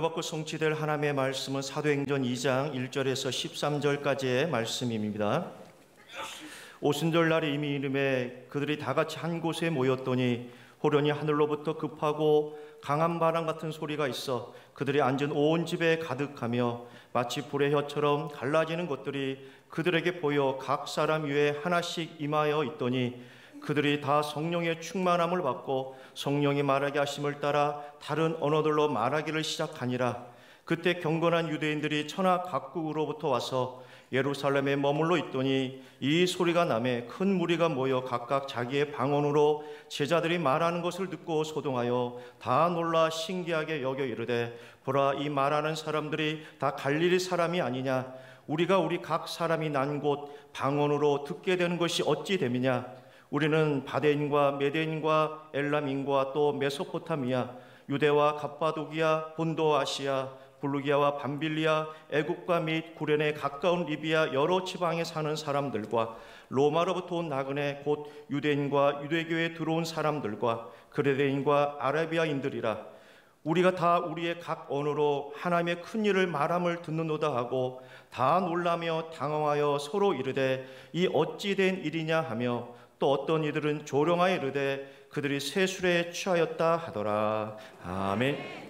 받고 성취될 하나님의 말씀은 사도행전 2장 1절에서 13절까지의 말씀입니다. 오순절 날이 이미 이름에 그들이 다 같이 한 곳에 모였더니 호련히 하늘로부터 급하고 강한 바람 같은 소리가 있어 그들이 앉은 온 집에 가득하며 마치 불의 혀처럼 갈라지는 것들이 그들에게 보여 각 사람 위에 하나씩 임하여 있더니 그들이 다 성령의 충만함을 받고 성령이 말하게 하심을 따라 다른 언어들로 말하기를 시작하니라. 그때 경건한 유대인들이 천하 각국으로부터 와서 예루살렘에 머물러 있더니 이 소리가 남에 큰 무리가 모여 각각 자기의 방언으로 제자들이 말하는 것을 듣고 소동하여 다 놀라 신기하게 여겨 이르되 보라 이 말하는 사람들이 다 갈릴리 사람이 아니냐 우리가 우리 각 사람이 난 곳 방언으로 듣게 되는 것이 어찌 됨이냐 우리는 바데인과 메데인과 엘람인과 또 메소포타미아, 유대와 갑바도기아, 본도 아시아, 브루기아와 밤빌리아, 애굽과 및 구레네에 가까운 리비아 여러 지방에 사는 사람들과 로마로부터 온 나그네 곧 유대인과 유대교에 들어온 사람들과 그레데인과 아라비아인들이라. 우리가 다 우리의 각 언어로 하나님의 큰 일을 말함을 듣는도다 하고 다 놀라며 당황하여 서로 이르되 이 어찌 된 일이냐? 하며 또 어떤 이들은 조롱하여 이르되 그들이 새 술에 취하였다 하더라. 아멘.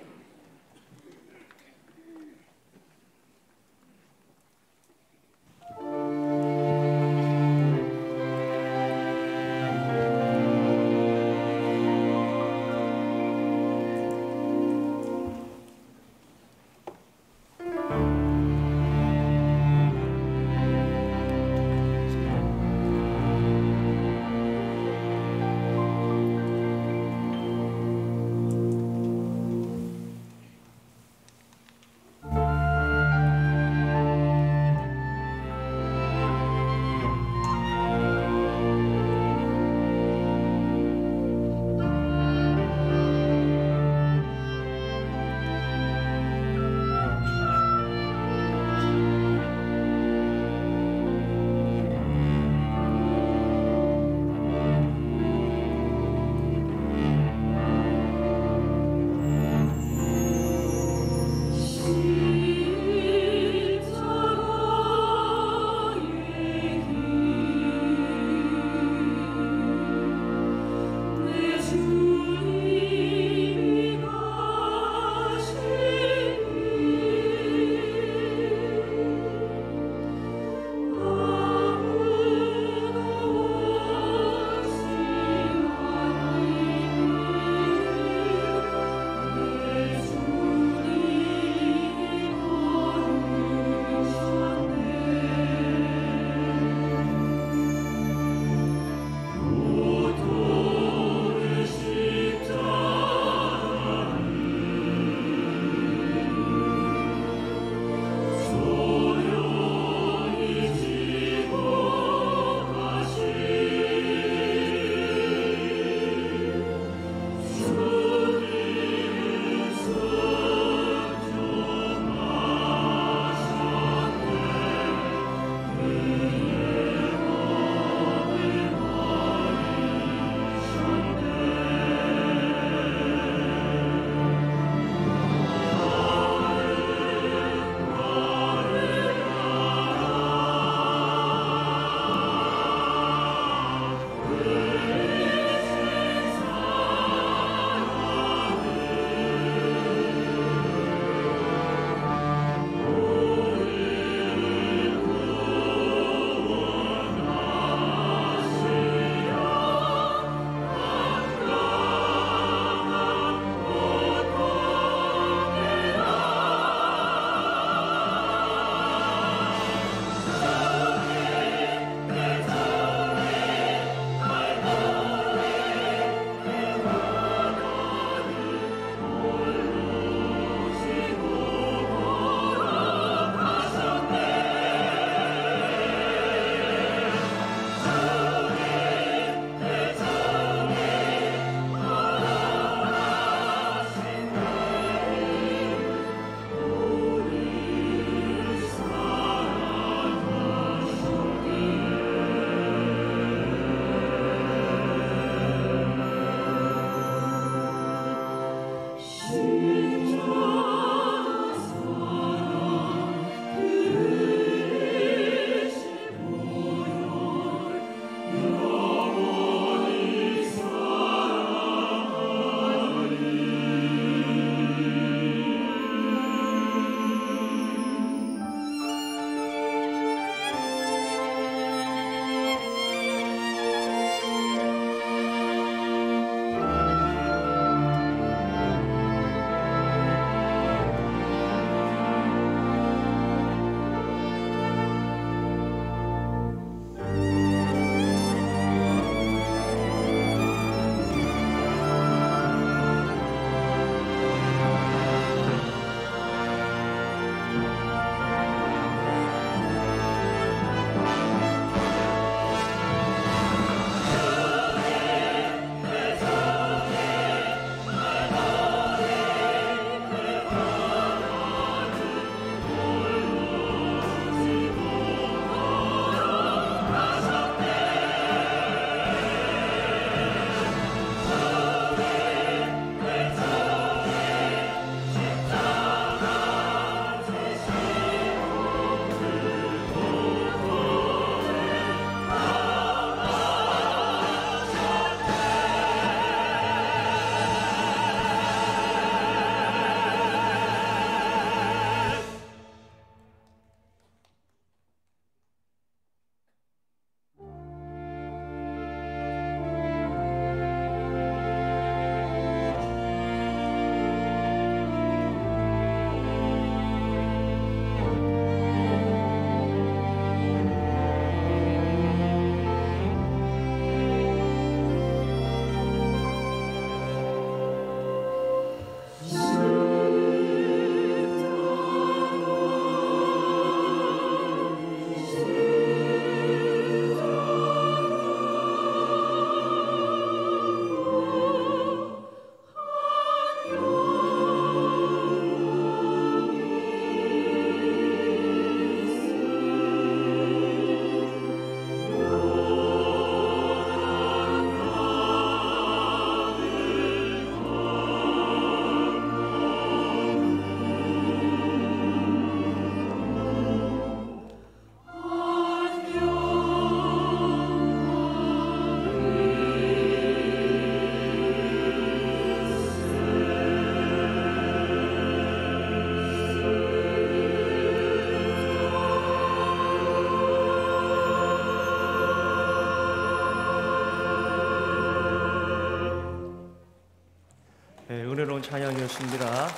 고맙습니다.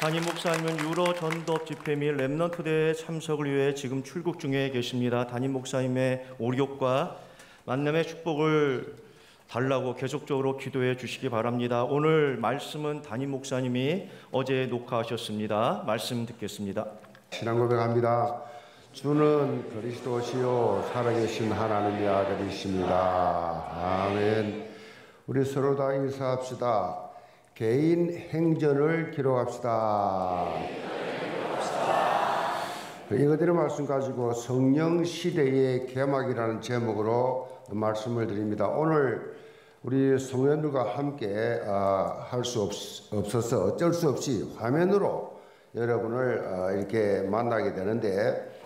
담임 목사님은 유럽 전도 집회 및 remnant 대회 참석을 위해 지금 출국 중에 계십니다. 담임 목사님의 오력과 만남의 축복을 달라고 계속적으로 기도해 주시기 바랍니다. 오늘 말씀은 담임 목사님이 어제 녹화하셨습니다. 말씀 듣겠습니다. 신앙 고백합니다. 주는 그리스도시요 살아계신 하나님의 아들이십니다. 아멘. 우리 서로 다 인사합시다. 개인 행전을 기록합시다. 읽어드린 말씀 가지고 성령 시대의 개막이라는 제목으로 말씀을 드립니다. 오늘 우리 성도들과 함께 아, 할수 없어서 어쩔 수 없이 화면으로 여러분을 어, 이렇게 만나게 되는데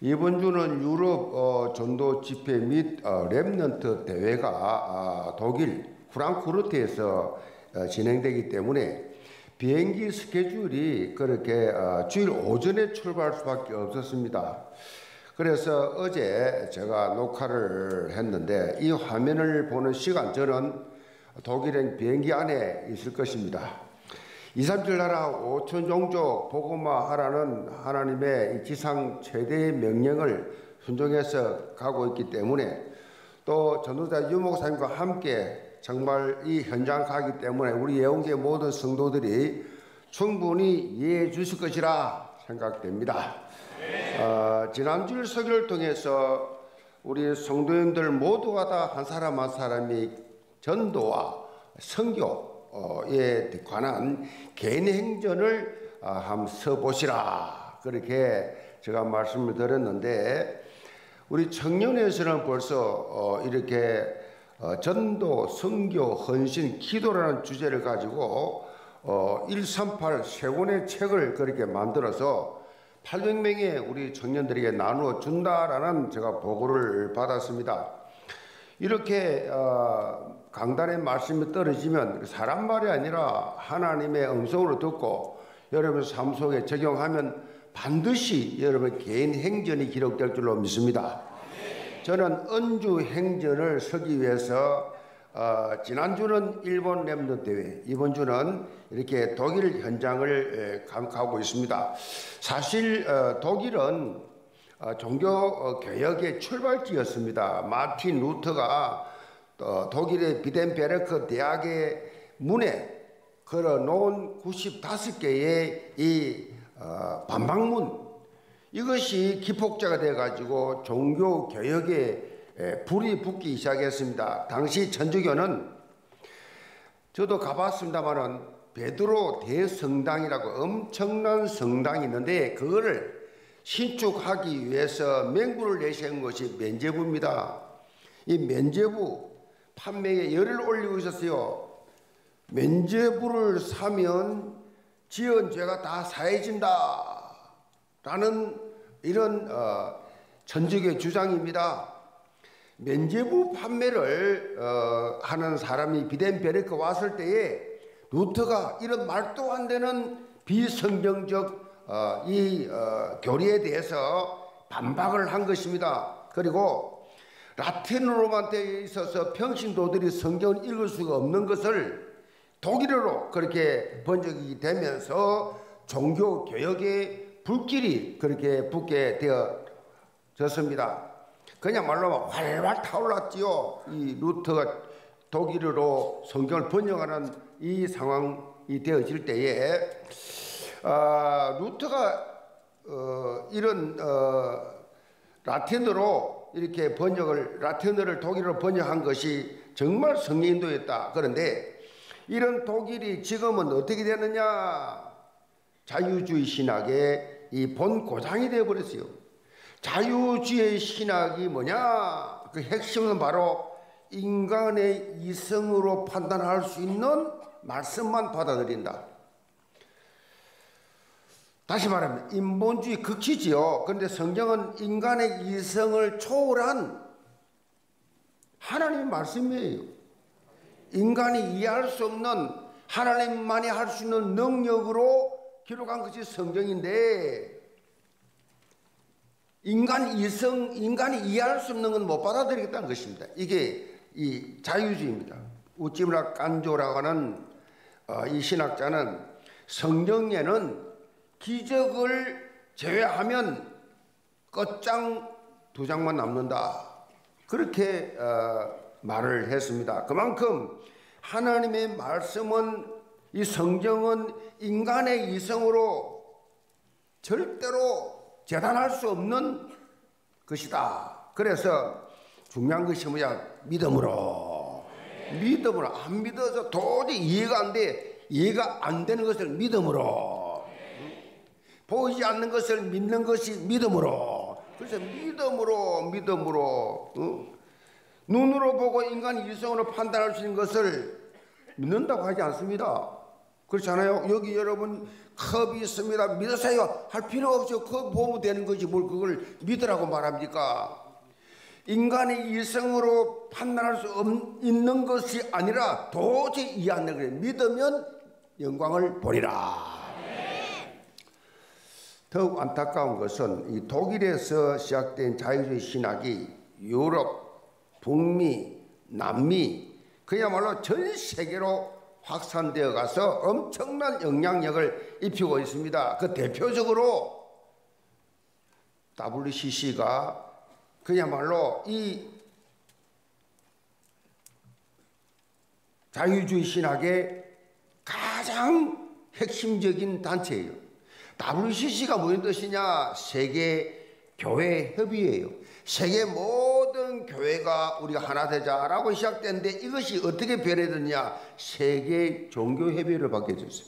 이번 주는 유럽 어, 전도 집회 및 어, remnant 대회가 아, 독일 프랑크푸르트에서 진행되기 때문에 비행기 스케줄이 그렇게 주일 오전에 출발할 수밖에 없었습니다. 그래서 어제 제가 녹화를 했는데 이 화면을 보는 시간 저는 독일행 비행기 안에 있을 것입니다. 2, 3절 나라 5천 종족 복음화 하라는 하나님의 지상 최대의 명령을 순종해서 가고 있기 때문에 또 전도자 유목사님과 함께 정말 이 현장 가기 때문에 우리 예언계 모든 성도들이 충분히 이해해 주실 것이라 생각됩니다. 어, 지난주 설교를 통해서 우리 성도님들 모두가 다 한 사람 한 사람이 전도와 성교 에 관한 개인 행전을 아, 한번 써보시라 그렇게 제가 말씀을 드렸는데 우리 청년에서는 벌써 어, 이렇게 어, 전도, 성교, 헌신, 기도라는 주제를 가지고 138 세 권의 책을 그렇게 만들어서 800명의 우리 청년들에게 나누어 준다라는 제가 보고를 받았습니다. 이렇게 강단의 말씀이 떨어지면 사람 말이 아니라 하나님의 음성으로 듣고 여러분 삶 속에 적용하면 반드시 여러분 개인 행전이 기록될 줄로 믿습니다. 저는 은주 행전을 서기 위해서 어, 지난주는 일본 랩너 대회, 이번 주는 이렇게 독일 현장을 가고 있습니다. 사실 어, 독일은 어, 종교 어, 개혁의 출발지였습니다. 마틴 루터가 어, 독일의 비덴베르크 대학의 문에 걸어놓은 95개의 이 어, 반박문 이것이 기폭제가 돼가지고 종교 개혁에 불이 붙기 시작했습니다. 당시 천주교는 저도 가봤습니다만은 베드로 대성당이라고 엄청난 성당이 있는데 그거를 신축하기 위해서 맹부를 내세운 것이 면제부입니다. 이 면제부 판매에 열을 올리고 있었어요. 면제부를 사면 지은 죄가 다 사해진다. 라는 이런 어, 전적의 주장입니다. 면제부 판매를 어, 하는 사람이 비덴 베르크 왔을 때에 루터가 이런 말도 안 되는 비성경적 어, 이 어, 교리에 대해서 반박을 한 것입니다. 그리고 라틴어로만 되어 있어서 평신도들이 성경을 읽을 수가 없는 것을 독일어로 그렇게 번역이 되면서 종교 개혁의 불길이 그렇게 붙게 되어졌습니다. 그냥 말로 활활 타올랐지요. 이 루터가 독일어로 성경을 번역하는 이 상황이 되어질 때에 아, 루터가 어, 이런 어, 라틴어로 이렇게 번역을 라틴어를 독일어로 번역한 것이 정말 성인도였다. 그런데 이런 독일이 지금은 어떻게 되느냐? 자유주의 신학의 이 본 고장이 되어 버렸어요. 자유주의 신학이 뭐냐? 그 핵심은 바로 인간의 이성으로 판단할 수 있는 말씀만 받아들인다. 다시 말하면 인본주의 극치지요. 그런데 성경은 인간의 이성을 초월한 하나님의 말씀이에요. 인간이 이해할 수 없는 하나님만이 할 수 있는 능력으로 기록한 것이 성경인데 인간 이성, 인간이 이해할 수 없는 건 못 받아들이겠다는 것입니다. 이게 이 자유주의입니다. 우찌무라 깐조라고 하는 어, 이 신학자는 성경에는 기적을 제외하면 끝장 두 장만 남는다. 그렇게 어, 말을 했습니다. 그만큼 하나님의 말씀은 이 성경은 인간의 이성으로 절대로 재단할 수 없는 것이다. 그래서 중요한 것이 뭐냐? 믿음으로. 믿음으로. 안 믿어서 도저히 이해가 안 돼. 이해가 안 되는 것을 믿음으로. 보이지 않는 것을 믿는 것이 믿음으로. 그래서 믿음으로, 믿음으로. 어? 눈으로 보고 인간 이성으로 판단할 수 있는 것을 믿는다고 하지 않습니다. 그렇잖아요. 여기 여러분 컵이 있습니다. 믿으세요. 할 필요 없죠. 컵 보면 되는 거지 뭘 그걸 믿으라고 말합니까? 인간의 이성으로 판단할 수 없, 있는 것이 아니라 도저히 이해 안 되는 믿으면 영광을 보리라. 더욱 안타까운 것은 이 독일에서 시작된 자유주의 신학이 유럽, 북미, 남미 그야말로 전 세계로 확산되어 가서 엄청난 영향력을 입히고 있습니다. 그 대표적으로 WCC가 그야말로 이 자유주의 신학의 가장 핵심적인 단체예요. WCC가 무슨 뜻이냐? 세계 교회 협의회예요. 세계 모든 교회가 우리가 하나 되자라고 시작됐는데 이것이 어떻게 변해졌냐? 세계 종교협의회를 받게 됐어요.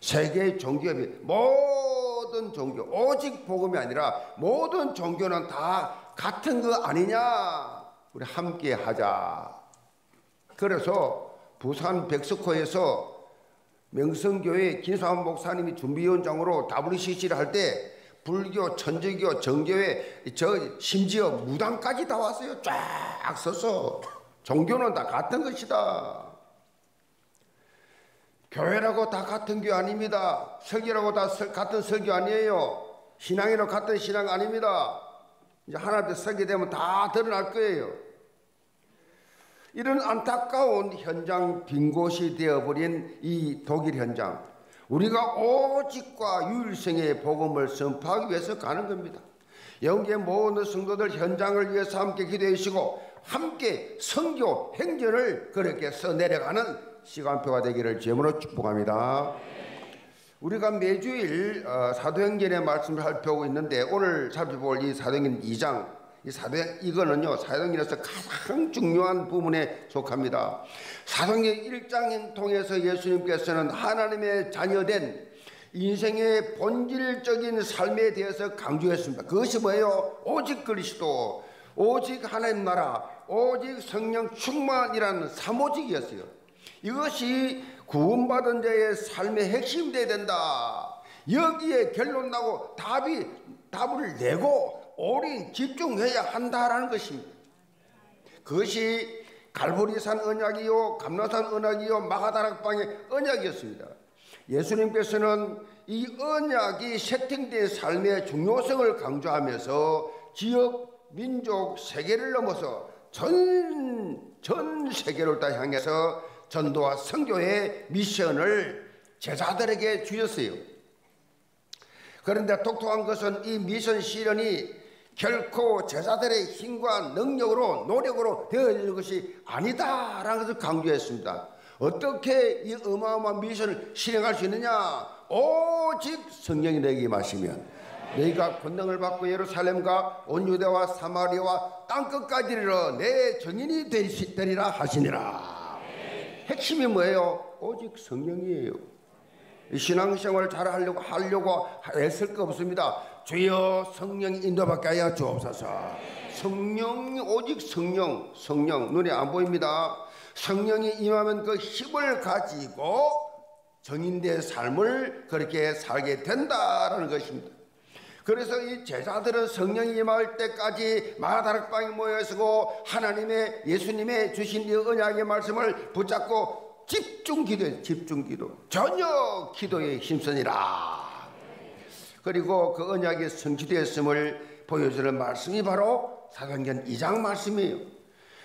세계 종교협의 모든 종교 오직 복음이 아니라 모든 종교는 다 같은 거 아니냐? 우리 함께 하자. 그래서 부산 백석호에서 명성교회 김사원 목사님이 준비위원장으로 WCC를 할때 불교, 천주교, 정교회, 저 심지어 무당까지 다 왔어요. 쫙 서서 종교는 다 같은 것이다. 교회라고 다 같은 교 아닙니다. 설교라고 다 설, 같은 설교 아니에요. 신앙이라고 같은 신앙 아닙니다. 이제 하나님께 서게 되면 다 드러날 거예요. 이런 안타까운 현장 빈 곳이 되어버린 이 독일 현장. 우리가 오직과 유일성의 복음을 선포하기 위해서 가는 겁니다. 영계 모든 성도들 현장을 위해서 함께 기도해 주시고 함께 성교 행전을 그렇게 써내려가는 시간표가 되기를 제으로 축복합니다. 우리가 매주일 어, 사도행전의 말씀을 살펴보고 있는데 오늘 살펴볼 이 사도행전 2장 이 사도행 이거는요 사도행전에서 가장 중요한 부분에 속합니다. 사도행전 1장을 통해서 예수님께서는 하나님의 자녀된 인생의 본질적인 삶에 대해서 강조했습니다. 그것이 뭐예요? 오직 그리스도, 오직 하나님 나라, 오직 성령 충만이라는 삼오직이었어요. 이것이 구원받은 자의 삶의 핵심이 되어야 된다. 여기에 결론 나고 답이 답을 내고 올인 집중해야 한다라는 것입니다. 그것이 갈보리산 언약이요 감나산 언약이요 마가다락방의 언약이었습니다. 예수님께서는 이 언약이 세팅된 삶의 중요성을 강조하면서 지역, 민족, 세계를 넘어서 전, 전 세계를 다 향해서 전도와 선교의 미션을 제자들에게 주셨어요. 그런데 독특한 것은 이 미션 실현이 결코 제자들의 힘과 능력으로 노력으로 되어지는 것이 아니다라는 것을 강조했습니다. 어떻게 이 어마어마한 미션을 실행할 수 있느냐? 오직 성령이 내게 마시면 너희가 권능을 받고 예루살렘과 온 유대와 사마리아와 땅끝까지 이르러 내 증인이 되리라 하시니라. 핵심이 뭐예요? 오직 성령이에요. 신앙생활을 잘 하려고 하려고 애쓸 거 없습니다. 주여 성령 인도받게 하여 주옵소서. 성령 오직 성령 성령 눈에 안 보입니다. 성령이 임하면 그 힘을 가지고 정인된 삶을 그렇게 살게 된다라는 것입니다. 그래서 이 제자들은 성령이 임할 때까지 마다락방에 모여서고 하나님의 예수님의 주신 이 언약의 말씀을 붙잡고 집중 기도에 집중 기도 전혀 기도에 힘쓰니라. 그리고 그 언약이 성취되었음을 보여주는 말씀이 바로 사도행전 2장 말씀이에요.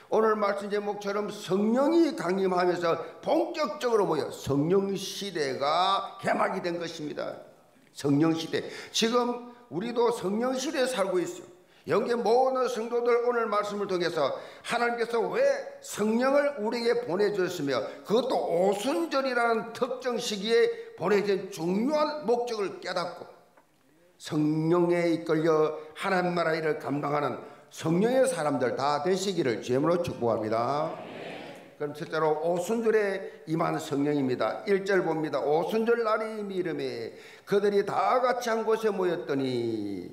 오늘 말씀 제목처럼 성령이 강림하면서 본격적으로 모여 성령 시대가 개막이 된 것입니다. 성령 시대. 지금 우리도 성령 시대에 살고 있어요. 영계 모든 성도들 오늘 말씀을 통해서 하나님께서 왜 성령을 우리에게 보내주셨으며 그것도 오순절이라는 특정 시기에 보내진 중요한 목적을 깨닫고 성령에 이끌려 하나님 나라 일을 감당하는 성령의 사람들 다 되시기를 주임으로 축복합니다. 그럼 첫째로 오순절에 임한 성령입니다. 1절 봅니다. 오순절 날이 이름에 그들이 다 같이 한 곳에 모였더니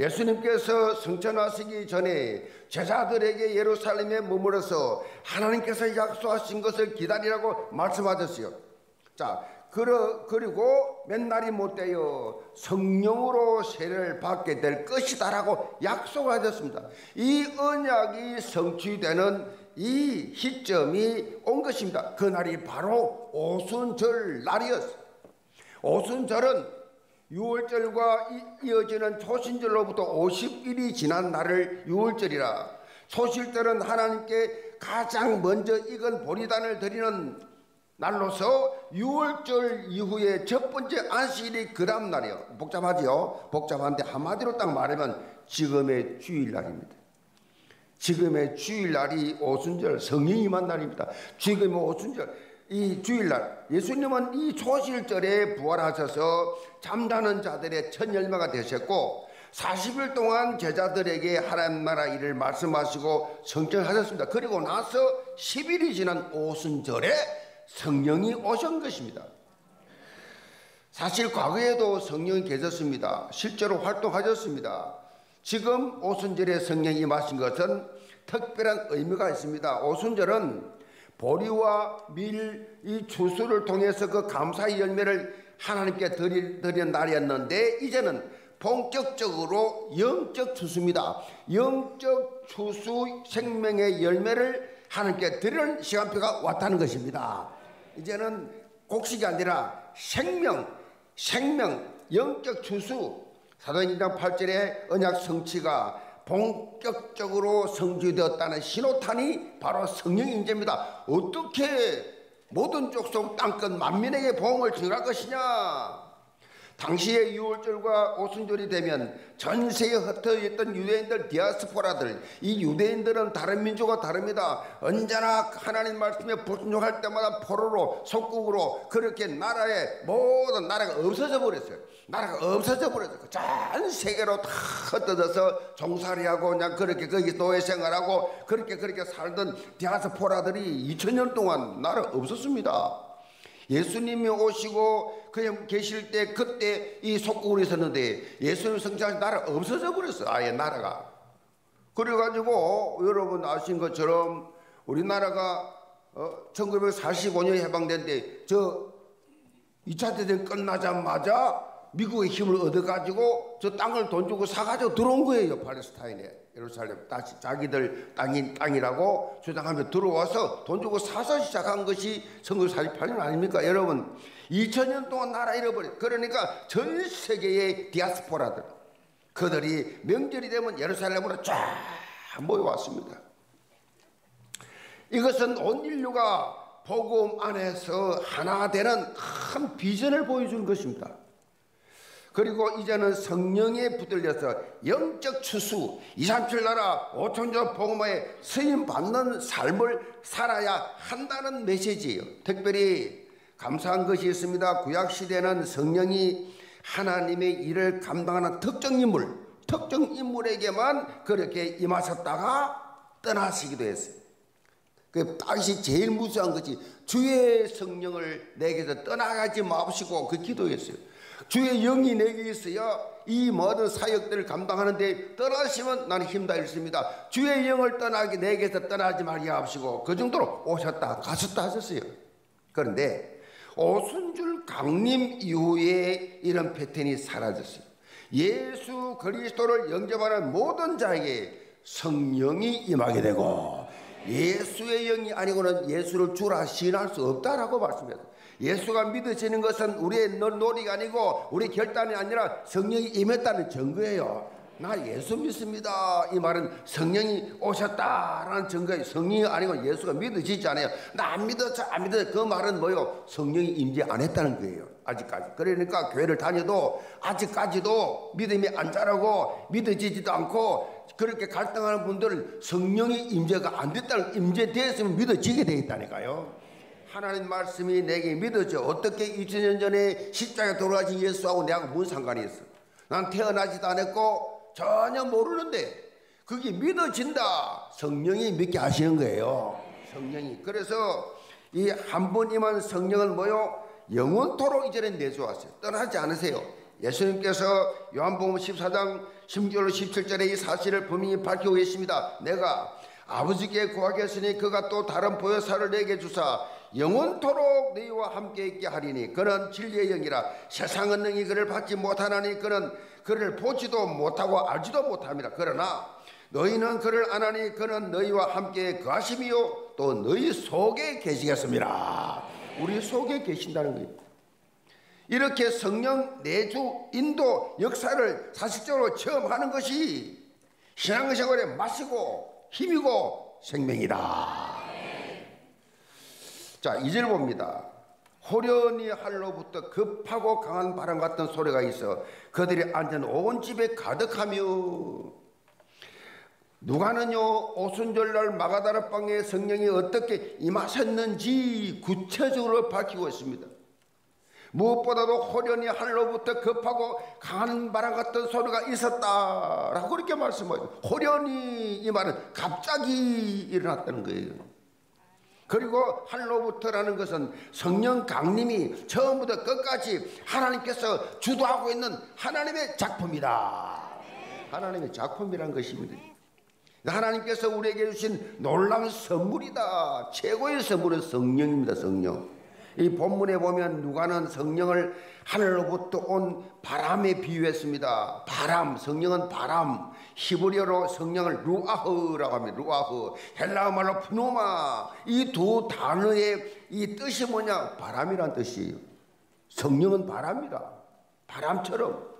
예수님께서 성천하시기 전에 제자들에게 예루살렘에 머물어서 하나님께서 약속하신 것을 기다리라고 말씀하셨어요. 자, 그리고 몇 날이 못 되어 성령으로 세례를 받게 될 것이다 라고 약속하셨습니다. 이 언약이 성취되는 이 시점이 온 것입니다. 그 날이 바로 오순절 날이었어요. 오순절은 6월절과 이어지는 초신절로부터 50일이 지난 날을 6월절이라 소실절은 하나님께 가장 먼저 익은 보리단을 드리는 날로서 6월절 이후에 첫 번째 안식일이 그 다음 날이에요. 복잡하지요? 복잡한데 한마디로 딱 말하면 지금의 주일날입니다. 지금의 주일날이 오순절 성령이 임한 날입니다. 지금의 오순절 이 주일날 예수님은 이 초실절에 부활하셔서 잠자는 자들의 첫 열매가 되셨고 40일 동안 제자들에게 하나님 나라 일을 말씀하시고 성전하셨습니다. 그리고 나서 10일이 지난 오순절에 성령이 오신 것입니다. 사실 과거에도 성령이 계셨습니다. 실제로 활동하셨습니다. 지금 오순절에 성령이 임하신 것은 특별한 의미가 있습니다. 오순절은 보리와 밀 이 추수를 통해서 그 감사의 열매를 하나님께 드리, 드린 날이었는데 이제는 본격적으로 영적 추수입니다. 영적 추수 생명의 열매를 하나님께 드리는 시간표가 왔다는 것입니다. 이제는 곡식이 아니라 생명, 생명, 영적 추수 사도행전 8절의 언약 성취가 본격적으로 성취되었다는 신호탄이 바로 성령 인재입니다. 어떻게 모든 족속 땅끝 만민에게 복음을 전할 것이냐? 당시의 6월절과 오순절이 되면 전 세계에 흩어져 있던 유대인들 디아스포라들 이 유대인들은 다른 민족과 다릅니다. 언제나 하나님 말씀에 불순종할 때마다 포로로 속국으로 그렇게 나라의 모든 나라가 없어져 버렸어요. 나라가 없어져 버렸어요. 전 세계로 다 흩어져서 종살이하고 그냥 그렇게 거기 노예 생활하고 그렇게 그렇게 살던 디아스포라들이 2000년 동안 나라 없었습니다. 예수님이 오시고 그냥 계실 때 그때 이 속국으로 있었는데 예수님 성장하신 나라 없어져 버렸어 아예 나라가 그래가지고 여러분 아신 것처럼 우리나라가 어, 1945년에 해방된데 저 2차 대전 끝나자마자 미국의 힘을 얻어가지고 저 땅을 돈 주고 사가지고 들어온 거예요 팔레스타인에 예루살렘 다시 자기들 땅인 땅이라고 주장하며 들어와서 돈 주고 사서 시작한 것이 1948년 아닙니까? 여러분 2000년 동안 나라 잃어버려 그러니까 전 세계의 디아스포라들 그들이 명절이 되면 예루살렘으로 쫙 모여왔습니다. 이것은 온 인류가 복음 안에서 하나 되는 큰 비전을 보여주는 것입니다. 그리고 이제는 성령에 붙들려서 영적 추수 2, 3, 7 나라 5천조 복음화에 쓰임 받는 삶을 살아야 한다는 메시지예요. 특별히 감사한 것이 있습니다. 구약 시대는 성령이 하나님의 일을 감당하는 특정 인물, 특정 인물에게만 그렇게 임하셨다가 떠나시기도 했어요. 그 당시 제일 무서운 것이 주의 성령을 내게서 떠나가지 마시고 그 기도했어요. 주의 영이 내게 있어야 이 모든 사역들을 감당하는데 떠나시면 나는 힘다 잃습니다. 주의 영을 떠나기 내게서 떠나지 말게 하시고 그 정도로 오셨다 가셨다 하셨어요. 그런데 오순절 강림 이후에 이런 패턴이 사라졌어요. 예수 그리스도를 영접하는 모든 자에게 성령이 임하게 되고 예수의 영이 아니고는 예수를 주라 시인할 수 없다라고 말씀했어요. 예수가 믿어지는 것은 우리의 놀이가 아니고 우리 결단이 아니라 성령이 임했다는 증거예요. 나 예수 믿습니다. 이 말은 성령이 오셨다라는 증거예요. 성령이 아니고 예수가 믿어지지 않아요. 나 안 믿어, 저안 믿어. 그 말은 뭐요? 성령이 임재 안 했다는 거예요. 아직까지. 그러니까 교회를 다녀도 아직까지도 믿음이 안 자라고 믿어지지도 않고 그렇게 갈등하는 분들은 성령이 임재가 안 됐다는 임재되었으면 믿어지게 돼 있다니까요. 하나님 말씀이 내게 믿어져. 어떻게 2000년 전에 십자가에 돌아가신 예수하고 내하고 무슨 상관이 있어? 난 태어나지도 않았고 전혀 모르는데 그게 믿어진다. 성령이 믿게 하시는 거예요. 성령이. 그래서 이 한 번 임한 성령을 뭐요? 영원토록 이전에 내주었어요. 떠나지 않으세요. 예수님께서 요한복음 14장 16절 17절에 이 사실을 분명히 밝히고 계십니다. 내가 아버지께 구하겠으니 그가 또 다른 보혜사를 내게 주사 영원토록 너희와 함께 있게 하리니 그는 진리의 영이라 세상은 능히 그를 받지 못하나니 그는 그를 보지도 못하고 알지도 못합니다. 그러나 너희는 그를 안하니 그는 너희와 함께 거하심이요 또 너희 속에 계시겠습니다. 우리 속에 계신다는 거예요. 이렇게 성령 내주 인도 역사를 사실적으로 체험하는 것이 신앙생활의 맛이고 힘이고 생명이다. 자, 이절 봅니다. 호련히 할로부터 급하고 강한 바람 같은 소리가 있어 그들이 앉은 온 집에 가득하며 누가는요 오순절날 마가다라방에 성령이 어떻게 임하셨는지 구체적으로 밝히고 있습니다. 무엇보다도 호련히 하늘로부터 급하고 강한 바람 같은 소리가 있었다라고 그렇게 말씀하죠. 호련히 이 말은 갑자기 일어났다는 거예요. 그리고 하늘로부터라는 것은 성령 강림이 처음부터 끝까지 하나님께서 주도하고 있는 하나님의 작품이다. 하나님의 작품이란 것입니다. 하나님께서 우리에게 주신 놀라운 선물이다. 최고의 선물은 성령입니다. 성령. 이 본문에 보면 누가는 성령을 하늘로부터 온 바람에 비유했습니다. 바람, 성령은 바람. 히브리어로 성령을 루아흐라고 합니다. 루아흐. 헬라어 말로 푸노마. 이 두 단어의 이 뜻이 뭐냐? 바람이란 뜻이에요. 성령은 바람이다. 바람처럼.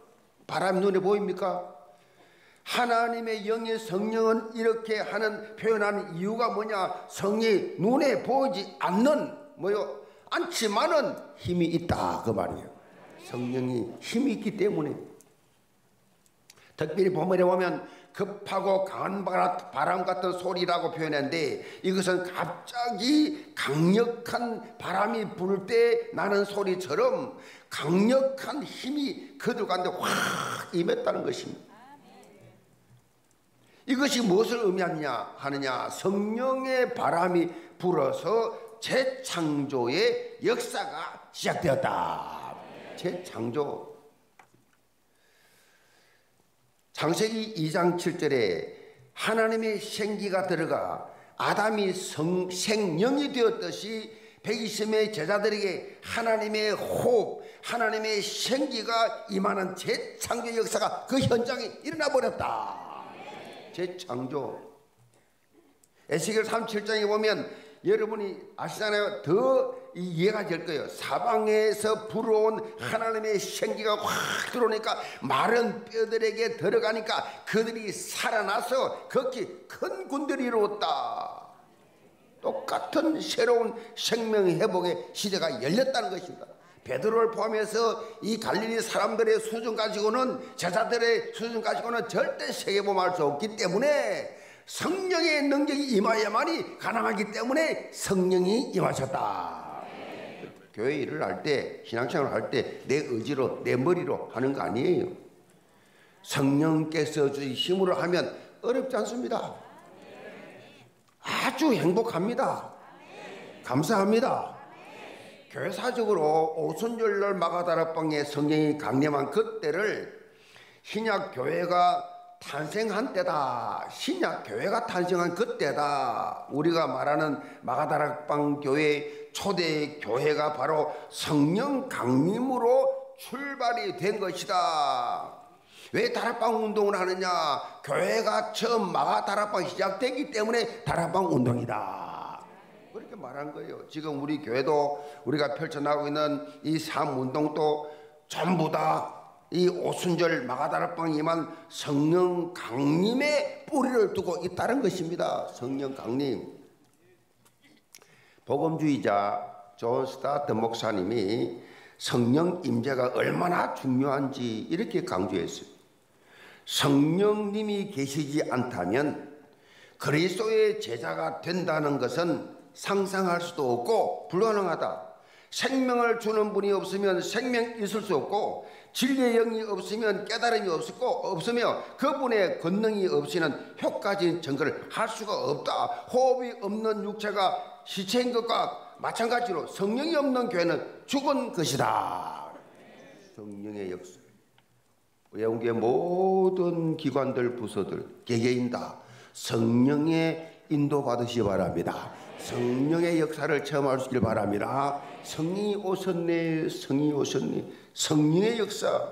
바람 눈에 보입니까? 하나님의 영의 성령은 이렇게 하는 표현하는 이유가 뭐냐? 성이 눈에 보이지 않는 뭐요? 않지만은 힘이 있다 그 말이에요. 성령이 힘이 있기 때문에 특별히 본문에 보면 급하고 강한 바람 같은 소리라고 표현했는데 이것은 갑자기 강력한 바람이 불 때 나는 소리처럼 강력한 힘이 그들 가운데 확 임했다는 것입니다. 이것이 무엇을 의미하느냐 하느냐 성령의 바람이 불어서 재창조의 역사가 시작되었다. 재창조. 창세기 2장 7절에 하나님의 생기가 들어가 아담이 성, 생명이 되었듯이 120명의 제자들에게 하나님의 호흡, 하나님의 생기가 임하는 재창조 역사가 그 현장에 일어나 버렸다. 재창조. 에스겔 37장에 보면 여러분이 아시잖아요. 더 이해가 될 거예요. 사방에서 불어온 하나님의 생기가 확 들어오니까 마른 뼈들에게 들어가니까 그들이 살아나서 극히 큰 군들이 이루었다. 똑같은 새로운 생명 회복의 시대가 열렸다는 것입니다. 베드로를 포함해서 이 갈릴리 사람들의 수준 가지고는 제자들의 수준 가지고는 절대 세계보험할 수 없기 때문에 성령의 능력이 임하야만이 가능하기 때문에 성령이 임하셨다. 교회 일을 할 때, 신앙생활을 할 때 내 의지로, 내 머리로 하는 거 아니에요. 성령께서 주신 힘으로 하면 어렵지 않습니다. 아주 행복합니다. 감사합니다. 교회사적으로 오순절날 마가다락방에 성령이 강림한 그때를 신약 교회가 탄생한 때다. 신약 교회가 탄생한 그때다. 우리가 말하는 마가다락방 교회 초대 교회가 바로 성령 강림으로 출발이 된 것이다. 왜 다락방 운동을 하느냐? 교회가 처음 마가다락방 시작되기 때문에 다락방 운동이다. 그렇게 말한 거예요. 지금 우리 교회도 우리가 펼쳐나가고 있는 이 삶 운동도 전부 다 이 오순절 마가다락방 임한 성령 강림의 뿌리를 두고 있다는 것입니다. 성령 강림. 복음주의자 존 스토트 목사님이 성령 임재가 얼마나 중요한지 이렇게 강조했어요. 성령님이 계시지 않다면 그리스도의 제자가 된다는 것은 상상할 수도 없고 불가능하다. 생명을 주는 분이 없으면 생명 있을 수 없고 진리의 영이 없으면 깨달음이 없었고 없으며 그분의 권능이 없이는 효과적인 증거를 할 수가 없다. 호흡이 없는 육체가 시체인 것과 마찬가지로 성령이 없는 교회는 죽은 것이다. 성령의 역사. 외국의 모든 기관들, 부서들, 개개인 다 성령의 인도받으시 바랍니다. 성령의 역사를 체험하시길 바랍니다. 성령이 오셨네, 성령이 오셨네. 성령의 역사,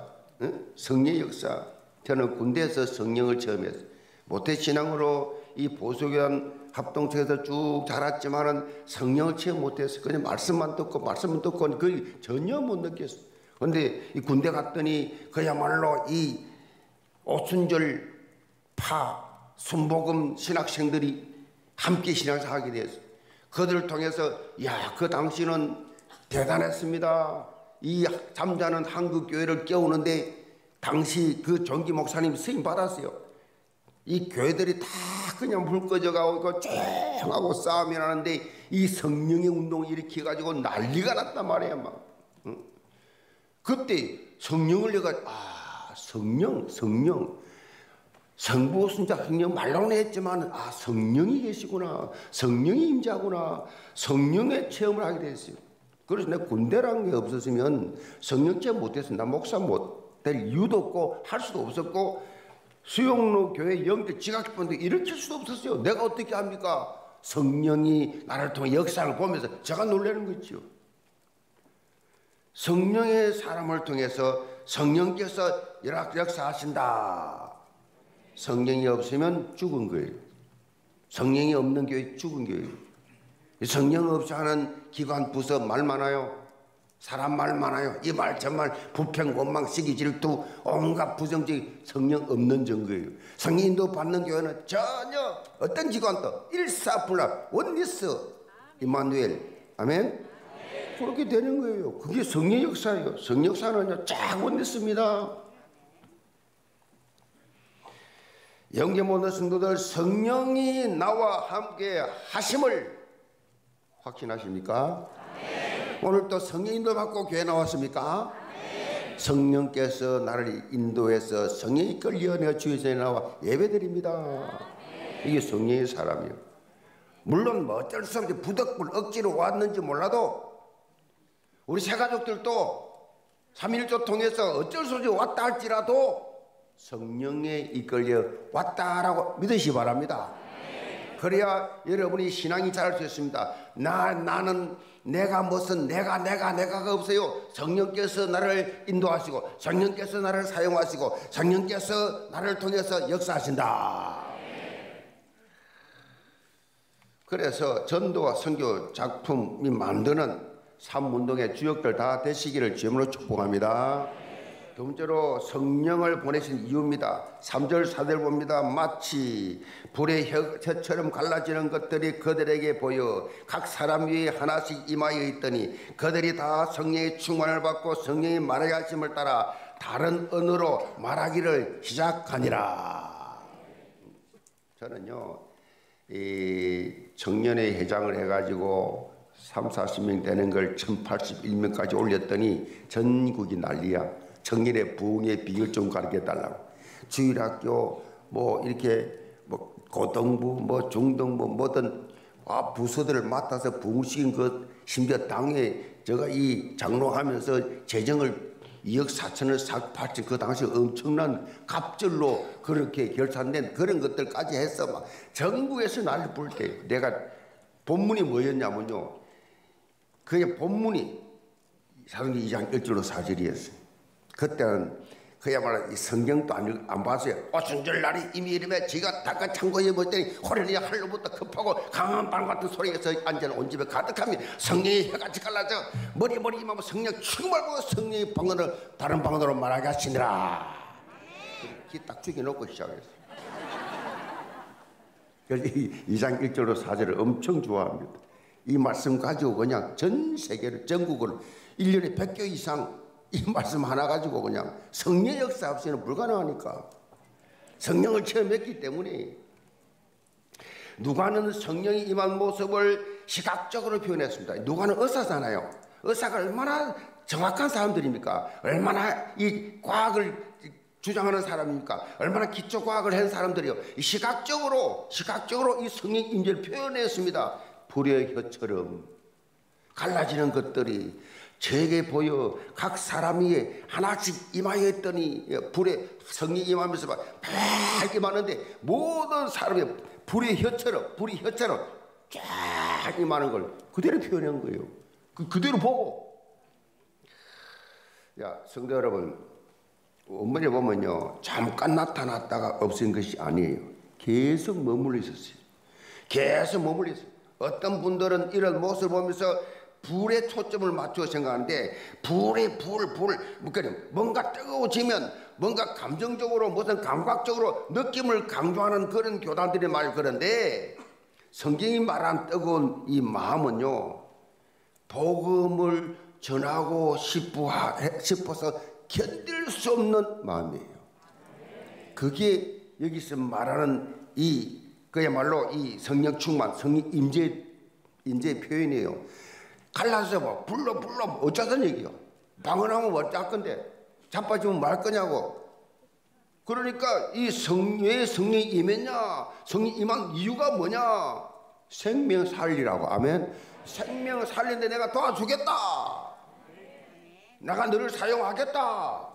성령의 역사. 저는 군대에서 성령을 체험했어요. 모태신앙으로 이 보수교단 합동체에서 쭉 자랐지만은 성령을 체험 못했어요. 그냥 말씀만 듣고 말씀만 듣고 그 전혀 못 느꼈어요. 근데 이 군대 갔더니 그야말로 이 오순절 파 순복음 신학생들이 함께 신앙생활하게 됐어요. 그들을 통해서 야 그 당시는 대단했습니다. 이 잠자는 한국 교회를 깨우는데 당시 그 정기 목사님 스임 받았어요. 이 교회들이 다 그냥 불 꺼져가고 조용하고 싸움이 나는데 이 성령의 운동을 일으켜 가지고 난리가 났단 말이야 막. 응? 그때 성령을 내가 아 성령 성령 성부 순자 성령 말로는 했지만 아 성령이 계시구나 성령이 임자구나 성령의 체험을 하게 됐어요. 그래서 내 군대라는 게 없었으면 성령 체험 못했어. 나 목사 못 될 이유도 없고 할 수도 없었고 수용로 교회 영대 지각본도 일으킬 수도 없었어요. 내가 어떻게 합니까? 성령이 나를 통해 역사를 보면서 제가 놀라는 거죠. 성령의 사람을 통해서 성령께서 역사하신다. 성령이 없으면 죽은 거예요. 성령이 없는 교회 죽은 교회예요. 성령 없이 하는 기관 부서 말 많아요. 사람 말 많아요. 이말 정말 부평, 원망, 시기, 질투, 온갖 부정적 성령 없는 증거예요. 성인도 받는 교회는 전혀 어떤 기관도 일사불란, 원리스, 이마누엘, 아멘. 그렇게 되는 거예요. 그게 성령 역사예요. 성령 역사는요, 쫙 원리스입니다. 영계 모든 성도들 성령이 나와 함께 하심을 확신하십니까? 오늘 또 성령인도 받고 교회 나왔습니까? 성령께서 나를 인도해서 성령이 끌려 내가 주의에 나와 예배드립니다. 이게 성령의 사람이에요. 물론 뭐 어쩔 수 없이 부덕불 억지로 왔는지 몰라도 우리 새 가족들도 삼일조 통해서 어쩔 수 없이 왔다 할지라도 성령에 이끌려 왔다라고 믿으시 바랍니다. 그래야 여러분이 신앙이 자랄 수 있습니다. 나, 나는 내가 무슨 내가 내가 내가가 없어요. 성령께서 나를 인도하시고 성령께서 나를 사용하시고 성령께서 나를 통해서 역사하신다. 그래서 전도와 선교 작품이 만드는 삼운동의 주역들 다 되시기를 주임으로 축복합니다. 두 번째로 성령을 보내신 이유입니다. 3절 4절 봅니다. 마치 불의 혀처럼 갈라지는 것들이 그들에게 보여 각 사람 위에 하나씩 임하여 있더니 그들이 다 성령의 충만을 받고 성령의 말하게 하심을 따라 다른 언어로 말하기를 시작하니라. 저는요, 이 청년회 회장을 해가지고 3, 40명 되는 걸 1081명까지 올렸더니 전국이 난리야. 청년의 부흥의 비결 좀 가르쳐 달라고. 주일학교 뭐 이렇게 뭐 고등부 뭐 중등부 뭐든 아 부서들을 맡아서 부흥시킨 것 심지어 당에 제가 이 장로하면서 재정을 2억 4천을 싹 팔지 그 당시 엄청난 갑절로 그렇게 결산된 그런 것들까지 해서 막 전국에서 난리 볼때 내가 본문이 뭐였냐면요. 그게 본문이 사도행 2장 1절로 4절이었어요. 그때는 그야말로 이 성경도 안, 읽- 안 봤어요. 오순절 날이 이미 이름에 지가 닭과 창고에 보더니 호련이 할로부터 급하고 강한 바람 같은 소리에서 앉아는 온 집에 가득하며 성령이 해같이 갈라져 머리 머리 임하면 성령 충만하고 성령이 방언을 다른 방언으로 말하게 하시니라. 딱 죽여놓고 시작했어요. 그래서 이 2장 1절로 4절을 엄청 좋아합니다. 이 말씀 가지고 그냥 전 세계를 전국을 1년에 100개 이상 이 말씀 하나 가지고 그냥 성령 역사 없이는 불가능하니까 성령을 체험 했기 때문에 누가는 성령이 임한 모습을 시각적으로 표현했습니다. 누가는 의사잖아요. 의사가 얼마나 정확한 사람들입니까? 얼마나 이 과학을 주장하는 사람입니까? 얼마나 기초 과학을 한 사람들이요. 이 시각적으로 시각적으로 이 성령 임재를 표현했습니다. 불의 혀처럼 갈라지는 것들이 저에게 보여 각 사람이 하나씩 임하여 있더니 불의 성령 임하면서 막 밝게 많은데 모든 사람이 불의 혀처럼 불의 혀처럼 쫙 임하는 걸 그대로 표현한 거예요. 그, 그대로 보고 야 성도 여러분 엄마에 보면요 잠깐 나타났다가 없어진 것이 아니에요. 계속 머물러 있었어요. 계속 머물러 있어요. 어떤 분들은 이런 모습을 보면서 불에 초점을 맞춰 생각하는데 불에 불, 불, 그러니까 뭔가 뜨거워지면 뭔가 감정적으로 무슨 감각적으로 느낌을 강조하는 그런 교단들의 말 그런데 성경이 말한 뜨거운 이 마음은요 복음을 전하고 싶어, 싶어서 견딜 수 없는 마음이에요. 그게 여기서 말하는 이 그야말로 이 성령 충만, 성령 임재 임재 표현이에요. 갈라서 뭐 불러 불러 어쩌던 얘기요. 방언하면 어쩔 건데 자빠지면 말 거냐고. 그러니까 이 성령의 성령이 임했냐? 성령 임한 이유가 뭐냐? 생명 살리라고. 아멘. 생명 살리는데 내가 도와주겠다. 내가 너를 사용하겠다.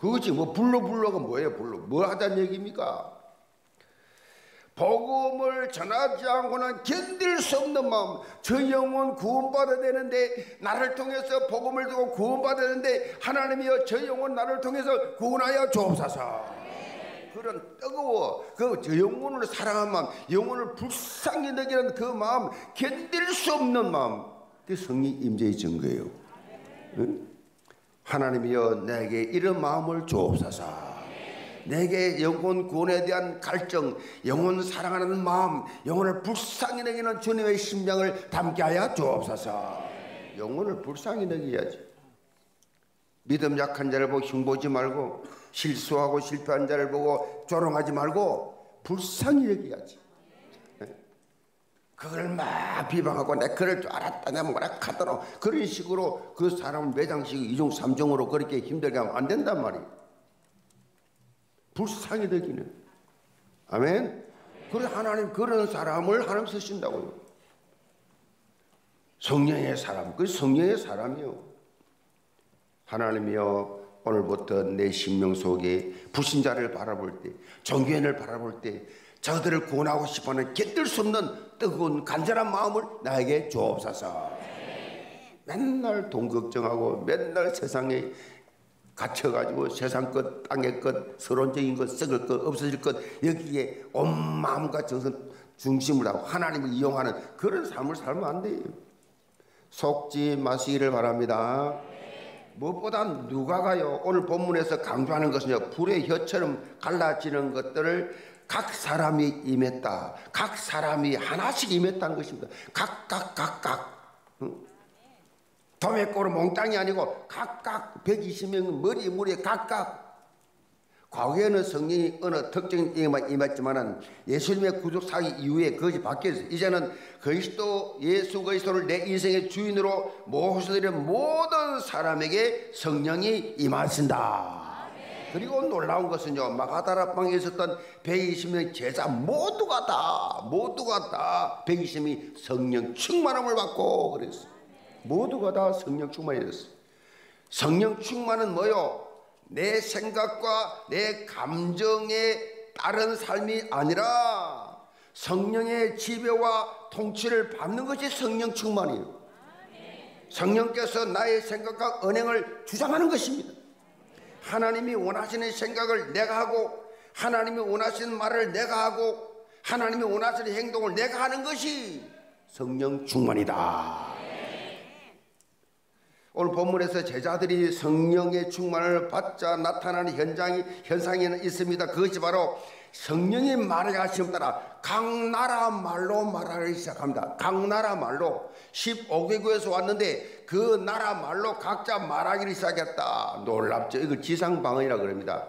그거지 뭐 불러 불러가 뭐예요? 불러 뭐 하자는 얘기입니까? 복음을 전하지 않고는 견딜 수 없는 마음. 저 영혼 구원받아야 되는데 나를 통해서 복음을 두고 구원받아야 되는데 하나님이여 저 영혼 나를 통해서 구원하여 주옵소서. 그런 뜨거워 그저 영혼을 사랑한 마음, 영혼을 불쌍히 여기는 그 마음, 견딜 수 없는 마음. 그 성이 임재의 증거예요. 응? 하나님이여 내게 이런 마음을 주옵소서. 내게 영혼 구원에 대한 갈증, 영혼 사랑하는 마음, 영혼을 불쌍히 여기는 주님의 심장을 담게 하여 주옵소서. 영혼을 불쌍히 여기야지. 믿음 약한 자를 보고 흉보지 말고 실수하고 실패한 자를 보고 조롱하지 말고 불쌍히 여기야지. 그걸 막 비방하고 내 그럴 줄 알았다 내가 뭐라 하도록 그런 식으로 그 사람을 매장식 이중 삼중으로 그렇게 힘들게 하면 안 된단 말이에요. 불쌍히 되기는 아멘. 그래서 하나님 그런 사람을 하나님 쓰신다고요. 성령의 사람, 그 성령의 사람이요. 하나님이여 오늘부터 내 심령 속에 불신자를 바라볼 때, 종교인을 바라볼 때, 저들을 구원하고 싶어하는 견딜 수 없는 뜨거운 간절한 마음을 나에게 주옵소서. 맨날 돈 걱정하고 맨날 세상에 갇혀가지고 세상 것, 땅의 것, 서론적인 것, 썩을 것, 없어질 것 여기에 온 마음과 정성 중심을 하고 하나님을 이용하는 그런 삶을 살면 안 돼요. 속지 마시기를 바랍니다. 무엇보다 누가가요 오늘 본문에서 강조하는 것은요 불의 혀처럼 갈라지는 것들을 각 사람이 임했다. 각 사람이 하나씩 임했다는 것입니다. 각 각 각 각. 응? 도매꼬로 몽땅이 아니고 각각 120명 머리 무리에 각각 과거에는 성령이 어느 특정인 에게만 임했지만은 예수님의 구속 사기 이후에 그것이 바뀌었어요. 이제는 그리스도 예수 그리스도를 내 인생의 주인으로 모셔드리는 모든 사람에게 성령이 임하신다. 그리고 놀라운 것은요 마가다라방에 있었던 120명 제자 모두가 다 모두가 다 120명이 성령 충만함을 받고 그랬어요. 모두가 다 성령 충만이 됐어요. 성령 충만은 뭐요? 내 생각과 내 감정에 따른 삶이 아니라 성령의 지배와 통치를 받는 것이 성령 충만이에요. 성령께서 나의 생각과 언행을 주장하는 것입니다. 하나님이 원하시는 생각을 내가 하고 하나님이 원하시는 말을 내가 하고 하나님이 원하시는 행동을 내가 하는 것이 성령 충만이다. 오늘 본문에서 제자들이 성령의 충만을 받자 나타나는 현장이 현상이 있습니다. 그것이 바로 성령이 말하심 따라 각 나라 말로 말하기 시작합니다. 각 나라 말로 15개국에서 왔는데 그 나라 말로 각자 말하기를 시작했다. 놀랍죠. 이거 지상 방언이라 그럽니다.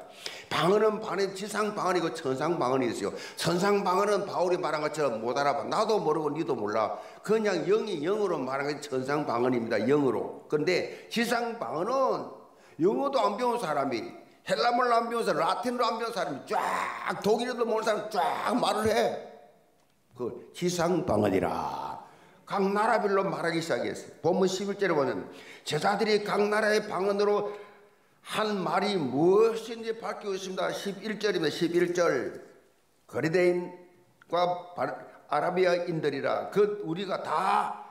방언은 반은 지상 방언이고 천상 방언이 있어요. 천상 방언은 바울이 말한 것처럼 못 알아봐. 나도 모르고 니도 몰라. 그냥 영이 영으로 말하는 게 천상 방언입니다. 영으로. 그런데 지상 방언은 영어도 안 배운 사람이 헬라말로 안 배운 사람, 라틴어로 안 배운 사람이 쫙 독일어도 모르는 사람 쫙 말을 해. 그 지상 방언이라. 각 나라별로 말하기 시작했어요. 본문 11절에 보면 제자들이 각 나라의 방언으로 한 말이 무엇인지 밝히고 있습니다. 11절입니다. 11절. 거리대인과 아라비아인들이라 그 우리가 다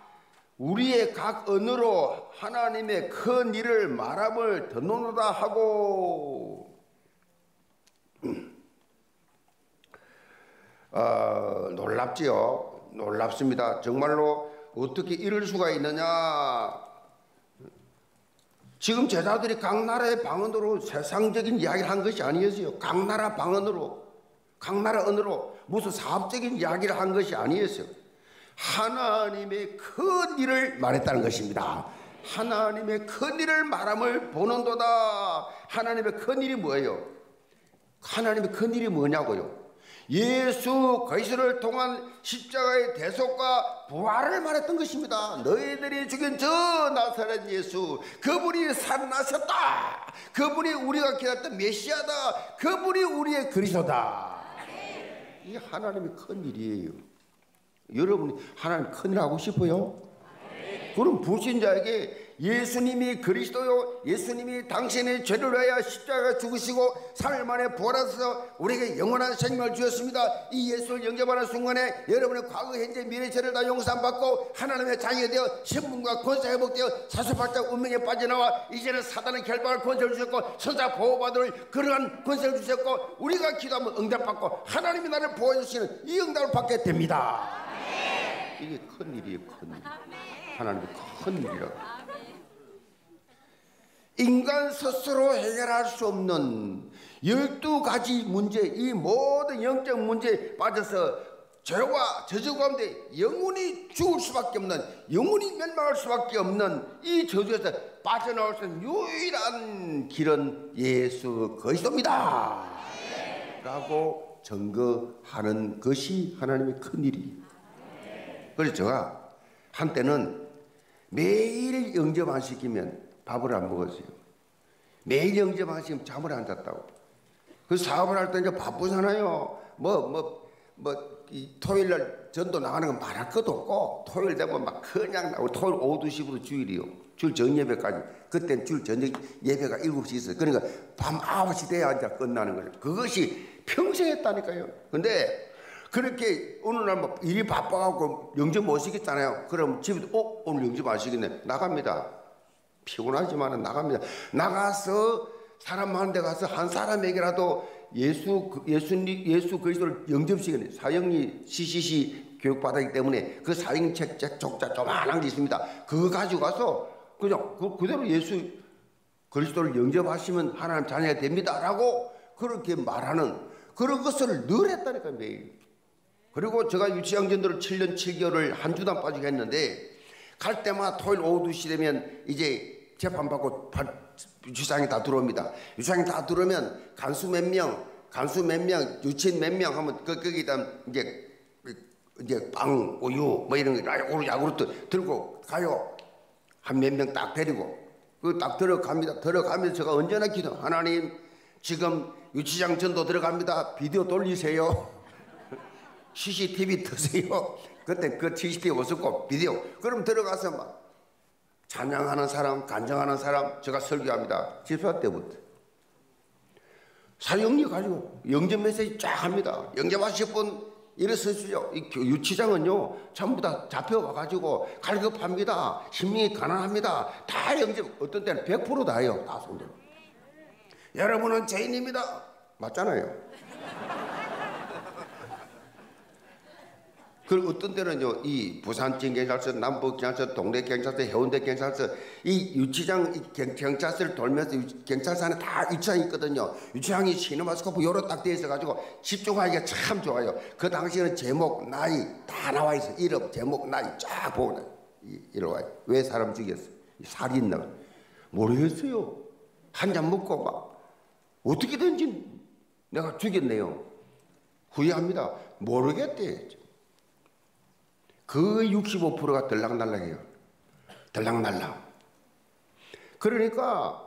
우리의 각 언어로 하나님의 큰 일을 말함을 듣노노다 하고 어, 놀랍지요. 놀랍습니다. 정말로 어떻게 이럴 수가 있느냐. 지금 제자들이 각 나라의 방언으로 세상적인 이야기를 한 것이 아니었어요. 각 나라 방언으로, 각 나라 언어로 무슨 사업적인 이야기를 한 것이 아니었어요. 하나님의 큰 일을 말했다는 것입니다. 하나님의 큰 일을 말함을 보는도다. 하나님의 큰 일이 뭐예요? 하나님의 큰 일이 뭐냐고요? 예수 그리스도를 통한 십자가의 대속과 부활을 말했던 것입니다. 너희들이 죽인 저 나사렛 예수 그분이 살아나셨다. 그분이 우리가 기다렸던 메시아다. 그분이 우리의 그리스도다. 이 하나님의 큰 일이에요. 여러분이 하나님 큰일 하고 싶어요? 그럼 불신자에게 예수님이 그리스도요 예수님이 당신의 죄를 위하여 십자가 죽으시고 3일 만에 부활하셔서 우리에게 영원한 생명을 주셨습니다. 이 예수를 영접하는 순간에 여러분의 과거 현재 미래 죄를 다 용서받고 하나님의 자녀가 되어 신분과 권세 회복되어 사수팔자 운명에 빠져나와 이제는 사단의 결박을 권세를 주셨고 선사 보호받을 그러한 권세를 주셨고 우리가 기도하면 응답받고 하나님이 나를 보호해 주시는 이 응답을 받게 됩니다. 이게 큰 일이에요 큰. 일. 하나님의 큰 일이라고 인간 스스로 해결할 수 없는 열두 가지 문제, 이 모든 영적 문제에 빠져서 죄와 저주 가운데 영원히 죽을 수밖에 없는, 영원히 멸망할 수밖에 없는 이 저주에서 빠져나올 수 있는 유일한 길은 예수 그리스도입니다. 라고 증거하는 것이 하나님의 큰 일이. 그래서 제가 한때는 매일 영접 안 시키면 밥을 안 먹었어요. 매일 영접하시면 잠을 안 잤다고. 그 사업을 할 때 이제 바쁘잖아요. 뭐, 뭐, 뭐, 이 토요일 날 전도 나가는 건 말할 것도 없고, 토요일 되면 막 그냥 나고, 토요일 오후 2시부터 주일이요. 줄 정예배까지. 그땐 줄 저녁 예배가 7시 있어요. 그러니까 밤 9시 돼야 이제 끝나는 거예요. 그것이 평생 했다니까요. 근데 그렇게 어느 날뭐 일이 바빠갖고 영접 못 시켰잖아요. 그럼 집에, 어? 오늘 영접 안 시켰네. 나갑니다. 피곤하지만 나갑니다. 나가서 사람 많은 데 가서 한 사람에게라도 예수 예수 예수 그리스도를 영접시키는 사형리 CCC 교육 받았기 때문에 그 사형 책책 족자 조만한 게 있습니다. 그거 가지고 가서 그냥 그 그대로 예수 그리스도를 영접하시면 하나님 자녀가 됩니다라고 그렇게 말하는 그런 것을 늘 했다니까 매일. 그리고 제가 유치장전도를 7년 7개월을 한 주도 안 빠지게 했는데 갈 때마다 토요일 오후 2시 되면 이제 재판받고 유치장에 다 들어옵니다. 유치장에 다 들어오면 간수 몇 명, 간수 몇 명, 유치인 몇 명 하면 그, 거기다 이제 이제 빵, 우유 뭐 이런 거 야구르 야구르트 들고 가요. 한 몇 명 딱 데리고 그 딱 들어갑니다. 들어가면서 제가 언제나 기도 하나님 지금 유치장 전도 들어갑니다. 비디오 돌리세요. CCTV 드세요. 그때 그 CCTV 없었고 비디오. 그럼 들어가서 막 찬양하는 사람, 간정하는 사람 제가 설교합니다. 집사 때부터. 사용리 가지고 영접 메시지 쫙 합니다. 영접하실 분 일어서시죠. 이 유치장은요 전부 다 잡혀가가지고 갈급합니다. 심리 가난합니다. 다 영접 어떤 때는 100% 다예요. 다 손대로. 여러분은 죄인입니다. 맞잖아요. 그리고 어떤 때는요, 이 부산청 경찰서, 남북 경찰서, 동네 경찰서, 해운대 경찰서, 이 유치장 이 경, 경찰서를 돌면서 유- 경찰서 안에 다 유치장이 있거든요. 유치장이 시네마스코프 요로 딱 되어 있어가지고 집중하기가 참 좋아요. 그 당시에는 제목, 나이 다 나와 있어. 이름, 제목, 나이 쫙 보고 이러와. 왜 사람 죽였어? 살인 나 모르겠어요. 한 잔 먹고 막 어떻게든지 내가 죽였네요. 후회합니다. 모르겠대. 그 65%가 들락날락해요. 들락날락. 그러니까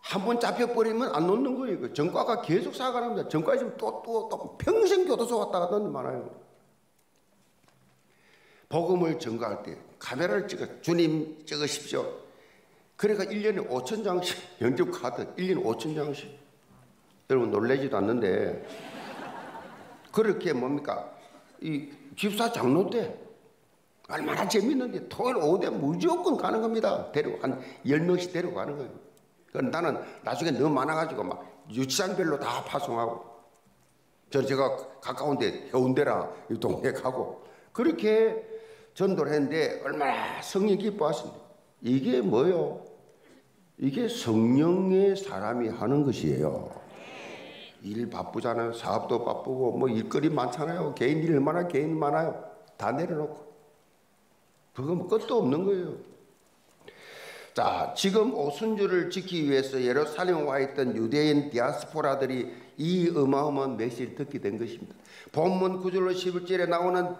한 번 잡혀버리면 안 놓는 거예요. 그 전과가 계속 사가랍니다. 전과 있으면 또, 또, 또 평생 교도소 왔다 갔다 하는 데 많아요. 복음을 전가할 때 카메라를 찍어 주님 찍으십시오. 그러니까 1년에 5천 장씩 연주 카드 1년에 5천 장씩 여러분 놀라지도 않는데 그렇게 뭡니까 이 집사 장로 때 얼마나 재밌는데 토요일 오후 되면 무조건 가는 겁니다. 데리고 한 10명씩 데리고 가는 거예요. 그 나는 나중에 너무 많아가지고 막 유치장별로 다 파송하고 저 제가 가까운데 해운대라 이 동네 가고 그렇게 전도를 했는데 얼마나 성령 기뻐하십니까? 이게 뭐요? 이게 성령의 사람이 하는 것이에요. 일 바쁘잖아요. 사업도 바쁘고 뭐 일거리 많잖아요. 개인 일 얼마나 개인 많아요. 다 내려놓고 그거 뭐 끝도 없는 거예요. 자, 지금 오순절을 지키기 위해서 예루살렘에 와 있던 유대인 디아스포라들이 이 어마어마한 메시지를 듣게 된 것입니다. 본문 9절로 11절에 나오는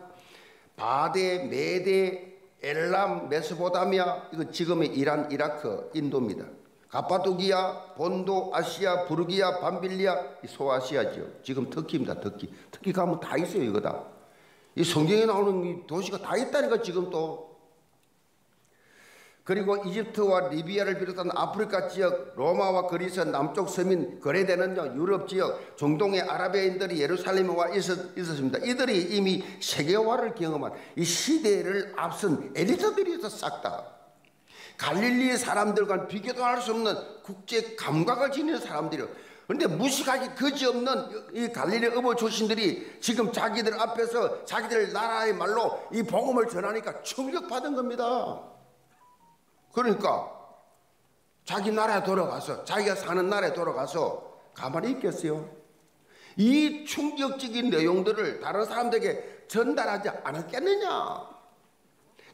바데, 메데, 엘람, 메소포타미아 이거 지금의 이란, 이라크, 인도입니다. 갑바도기아, 본도, 아시아, 브루기아, 밤빌리아, 이 소아시아죠. 지금 터키입니다. 터키. 터키 가면 다 있어요. 이거 다. 이 성경에 나오는 이 도시가 다 있다니까 지금 또. 그리고 이집트와 리비아를 비롯한 아프리카 지역, 로마와 그리스 남쪽 섬인 그레데 되는 유럽 지역, 중동의 아라비아인들이 예루살렘에 와 있었, 있었 습니다. 이들이 이미 세계화를 경험한 이 시대를 앞선 엘리트들이었어 싹 다. 갈릴리 사람들과 비교도 할 수 없는 국제 감각을 지니는 사람들이요. 그런데 무식하기 그지없는 이 갈릴리 어버 출신들이 지금 자기들 앞에서 자기들 나라의 말로 이 복음을 전하니까 충격받은 겁니다. 그러니까 자기 나라에 돌아가서 자기가 사는 나라에 돌아가서 가만히 있겠어요? 이 충격적인 내용들을 다른 사람들에게 전달하지 않았겠느냐?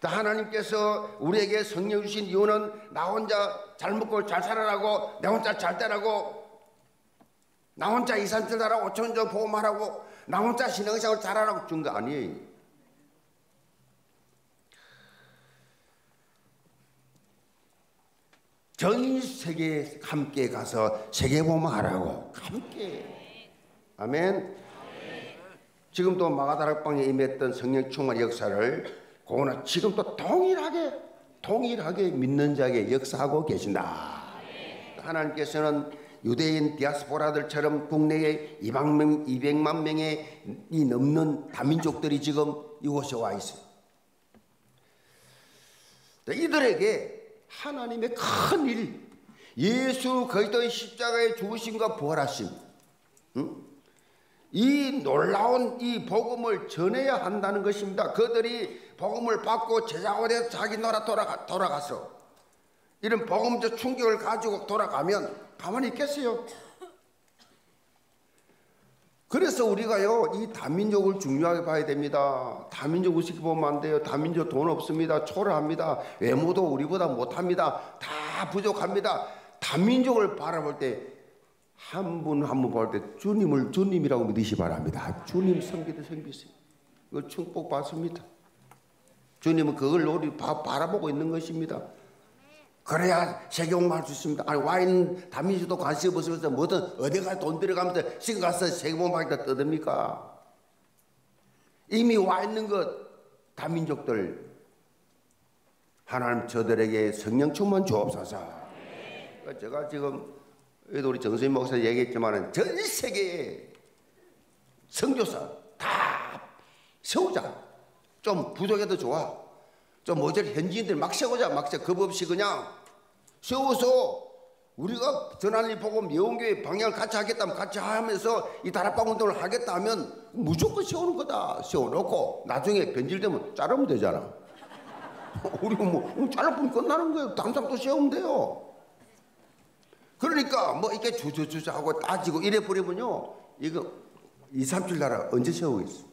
하나님께서 우리에게 성령 주신 이유는 나 혼자 잘 먹고 잘 살아라고 내 혼자 잘 되라고 나 혼자 이산들하라고 오천정 보험하라고 나 혼자 신앙생활 잘하라고 준 거 아니에요. 전 세계에 함께 가서 세계보험하라고 함께 아멘. 지금도 마가다락방에 임했던 성령 충만 역사를 고나 지금도 동일하게 동일하게 믿는 자에게 역사하고 계신다. 하나님께서는 유대인 디아스포라들처럼 국내에 200만, 명, 200만 명의 이 넘는 다민족들이 지금 이곳에 와 있어요. 이들에게 하나님의 큰 일, 예수 그리스도의 십자가의 죽으심과 부활하심, 응? 이 놀라운 이 복음을 전해야 한다는 것입니다. 그들이 복음을 받고 제자가 돼서 자기 나라 돌아가, 돌아가서 이런 복음적 충격을 가지고 돌아가면 가만히 있겠어요? 그래서 우리가요, 이 다민족을 중요하게 봐야 됩니다. 다민족 우습게 보면 안 돼요. 다민족 돈 없습니다. 초라합니다. 외모도 우리보다 못합니다. 다 부족합니다. 다민족을 바라볼 때 한 분 한 분 볼 때 주님을 주님이라고 믿으시 바랍니다. 주님 성기도 성기세요. 이거 축복 받습니다. 주님은 그걸 우리 바라보고 있는 것입니다. 그래야 세계공부할 수 있습니다. 아니 와인 다민주도 관심 없으면서 뭐든 어디가 돈 들어가면서 지금 가서 세계공부하기다 떠듭니까? 이미 와 있는 것 다민족들 하나님 저들에게 성령 충만 주옵소서. 제가 지금 우리 정수인 목사 얘기했지만 전 세계에 성교사 다 세우자. 좀 부족해도 좋아. 좀 모자리 현지인들 막 세우자. 막 세워. 겁 없이 그냥 세워서 우리가 전환리 보고 미원교회 방향을 같이 하겠다면 같이 하면서 이 다락방 운동을 하겠다 하면 무조건 세우는 거다. 세워놓고 나중에 변질되면 자르면 되잖아. 우리 뭐 잘라보면 끝나는 거예요. 당장 또 세우면 돼요. 그러니까 뭐 이렇게 주저주저 하고 따지고 이래 버리면요. 이거 2, 3주 나라 언제 세우겠어?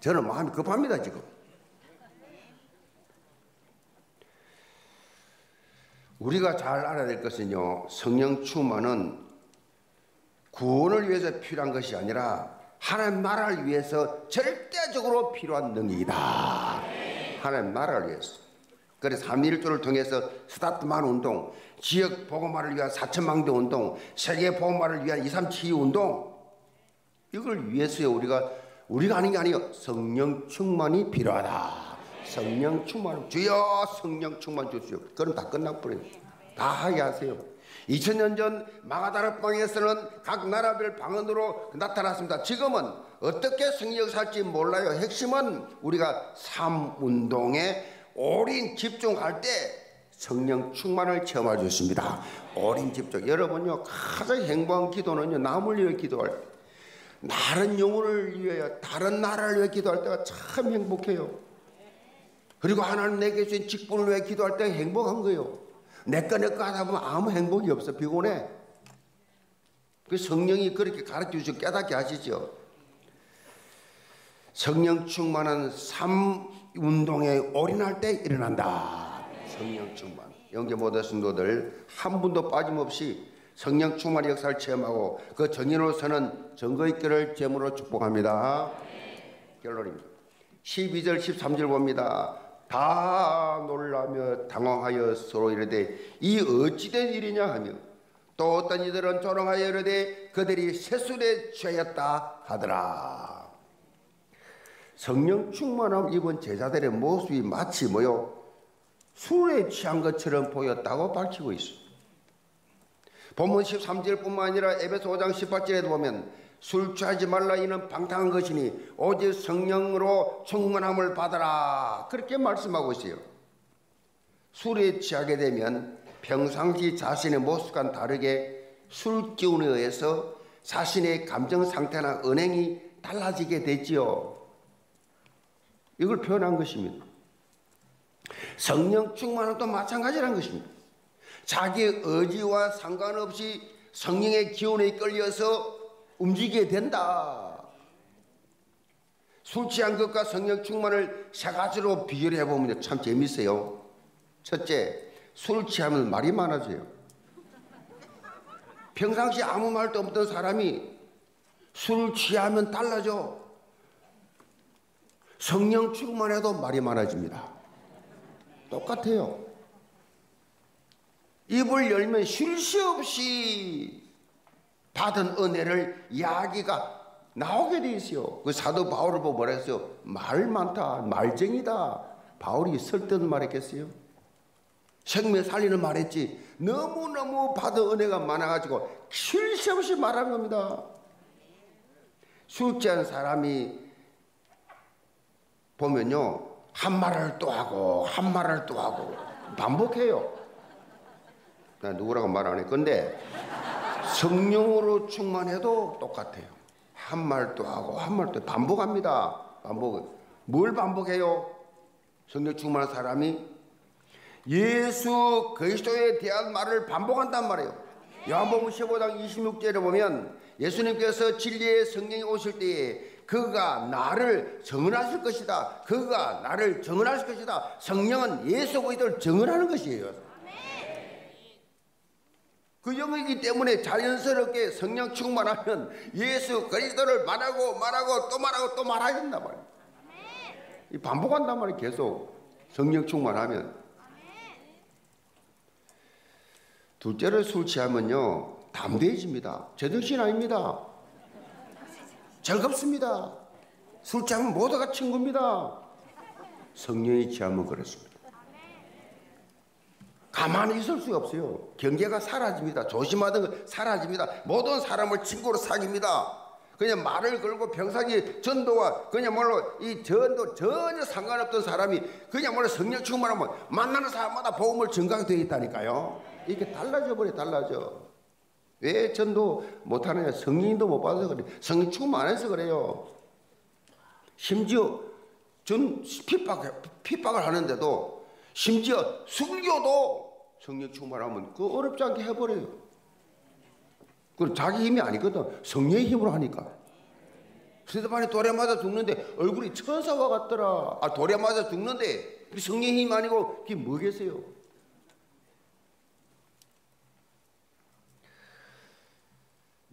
저는 마음이 급합니다 지금. 우리가 잘 알아야 될 것은요. 성령 충만은 구원을 위해서 필요한 것이 아니라 하나님 나라를 위해서 절대적으로 필요한 능력이다. 하나님 나라를 위해서. 그래서 3.1조를 통해서 스타트만 운동, 지역 보고마를 위한 4천망대 운동, 세계 보고마를 위한 237 운동 이걸 위해서요 우리가 우리가 하는 게 아니에요. 성령 충만이 필요하다. 성령 충만 주여 성령 충만 주시오. 그럼 다 끝나버려요. 다 하게 하세요. 2000년 전 마가다락방에서는 각 나라별 방언으로 나타났습니다. 지금은 어떻게 성령 살지 몰라요. 핵심은 우리가 삶 운동에 올인 집중할 때 성령 충만을 체험해 주십니다. 올인 집중. 여러분요 가장 행복한 기도는요 남을 위해 기도할 때, 다른 영혼을 위하여 다른 나라를 위해 기도할 때가 참 행복해요. 그리고 하나님 내게 주신 직분을 위해 기도할 때 행복한 거예요. 내꺼 내꺼 하다 보면 아무 행복이 없어 피곤해. 그 성령이 그렇게 가르쳐 주시고 깨닫게 하시죠. 성령 충만한 삶 운동에 올인할 때 일어난다. 성령 충만. 영계 모든 성도들 한 분도 빠짐없이 성령 충만의 역사를 체험하고 그 정인으로서는 증거 있기를 제물로 축복합니다. 결론입니다. 12절 13절 봅니다. 다 놀라며 당황하여 서로 이르되 이 어찌된 일이냐 하며 또 어떤 이들은 조롱하여 이르되 그들이 세술에 취하였다 하더라. 성령 충만함 입은 제자들의 모습이 마치 뭐요? 술에 취한 것처럼 보였다고 밝히고 있습니다. 본문 13절뿐만 아니라 에베소 5장 18절에도 보면 술 취하지 말라 이는 방탕한 것이니 오직 성령으로 충만함을 받아라 그렇게 말씀하고 있어요. 술에 취하게 되면 평상시 자신의 모습과는 다르게 술 기운에 의해서 자신의 감정 상태나 은행이 달라지게 되지요. 이걸 표현한 것입니다. 성령 충만함도 마찬가지라는 것입니다. 자기 의지와 상관없이 성령의 기운에 끌려서 움직이게 된다. 술 취한 것과 성령 충만을 세 가지로 비교를 해보면 참 재밌어요. 첫째, 술 취하면 말이 많아져요. 평상시 아무 말도 없던 사람이 술 취하면 달라져. 성령 충만해도 말이 많아집니다. 똑같아요. 입을 열면 쉴 새 없이 받은 은혜를 이야기가 나오게 돼 있어요. 그 사도 바울을 보고 뭐라 했어요? 말 많다, 말쟁이다. 바울이 설득을 말했겠어요? 생명 살리는 말했지. 너무너무 받은 은혜가 많아가지고 쉴 새 없이 말한 겁니다. 술 취한 사람이 보면요. 한 말을 또 하고, 한 말을 또 하고, 반복해요. 나 누구라고 말안 했건데, 성령으로 충만해도 똑같아요. 한 말도 하고 한 말도 반복합니다. 반복. 뭘 반복해요? 성령 충만한 사람이 예수 그리스도에 대한 말을 반복한단 말이에요. 요한복음 15장 26절에 보면 예수님께서 진리의 성령이 오실 때에 그가 나를 정언하실 것이다. 그가 나를 정언하실 것이다. 성령은 예수 그리스도를 정언하는 것이에요. 그 영이기 때문에 자연스럽게 성령 충만하면 예수 그리스도를 말하고 말하고 또 말하고 또 말해야 된단 말이에요. 이 반복한단 말이에요. 계속 성령 충만하면. 둘째로 술 취하면요 담대해집니다. 제정신 아닙니다. 즐겁습니다. 술 취하면 모두가 친구입니다. 성령이 취하면 그렇습니다. 가만히 있을 수가 없어요. 경계가 사라집니다. 조심하던 거 사라집니다. 모든 사람을 친구로 사깁니다. 그냥 말을 걸고 평상시 전도와 그냥 말로 이 전도 전혀 상관없던 사람이 그냥 말로 성령 충만하면 만나는 사람마다 복음을 증강되어 있다니까요. 이렇게 달라져 버려 달라져. 왜 전도 못하느냐? 성령도 못 받아서 그래. 성령 충만 안 해서 그래요. 심지어 전 핍박 핍박을 하는데도 심지어 순교도 성령 충만하면 그 어렵지 않게 해버려요. 그 자기 힘이 아니거든. 성령의 힘으로 하니까. 스테반이 돌에 맞아 죽는데 얼굴이 천사와 같더라. 아 돌에 맞아 죽는데 성령의 힘 아니고 그게 뭐겠어요?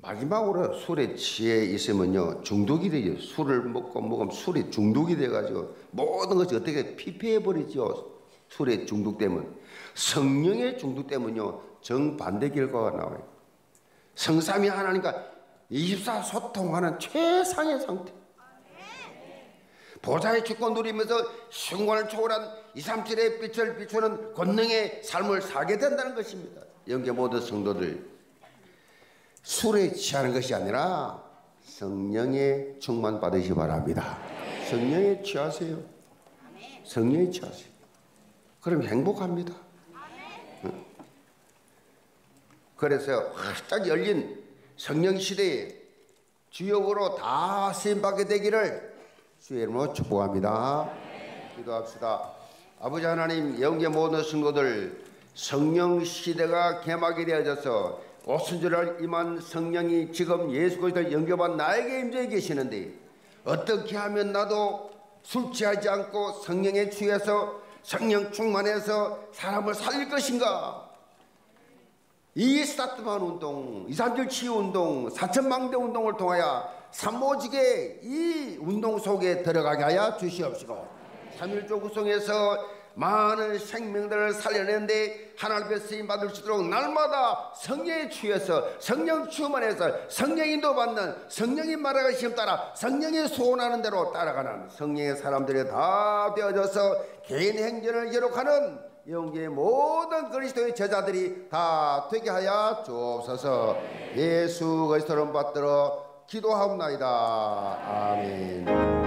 마지막으로 술에 취해 있으면요 중독이 되죠. 술을 먹고 먹으면 술이 중독이 돼가지고 모든 것이 어떻게 피폐해 버리죠. 술에 중독되면 성령의 중독되면요 정반대 결과가 나와요. 성삼이 하나님과 24 소통하는 최상의 상태. 보좌의 주권 누리면서 순간을 초월한 2, 3, 7의 빛을 비추는 권능의 삶을 살게 된다는 것입니다. 영계 모든 성도들 술에 취하는 것이 아니라 성령의 충만 받으시 바랍니다. 성령에 취하세요. 성령에 취하세요. 그럼 행복합니다. 응. 그래서 활짝 열린 성령 시대에 주역으로 다 쓰임받게 되기를 주의 이름으로 축복합니다. 기도합시다. 아버지 하나님 영계 모든 성도들 성령 시대가 개막이 되어져서 오순절을 임한 성령이 지금 예수 그리스도 영접한 나에게 임재 계시는데 어떻게 하면 나도 술 취하지 않고 성령에 취해서 성령 충만해서 사람을 살릴 것인가? 이 스타트만 운동, 이삼절 치유 운동, 사천망대 운동을 통하여 삼모직의 이 운동 속에 들어가게 하여 주시옵시고 삼일조 구성에서 많은 생명들을 살려내는데 하나님 앞에 쓰임 받을 수 있도록 날마다 성령에 취해서 성령 충만해서 성령 인도 받는 성령이 말하시심 따라. 성령이 소원하는 대로 따라가는 성령의 사람들이 다 되어져서 개인 행전을 기록하는 영계의 모든 그리스도의 제자들이 다 되게 하여 주옵소서. 예수 그리스도를 받들어 기도하옵나이다. 아멘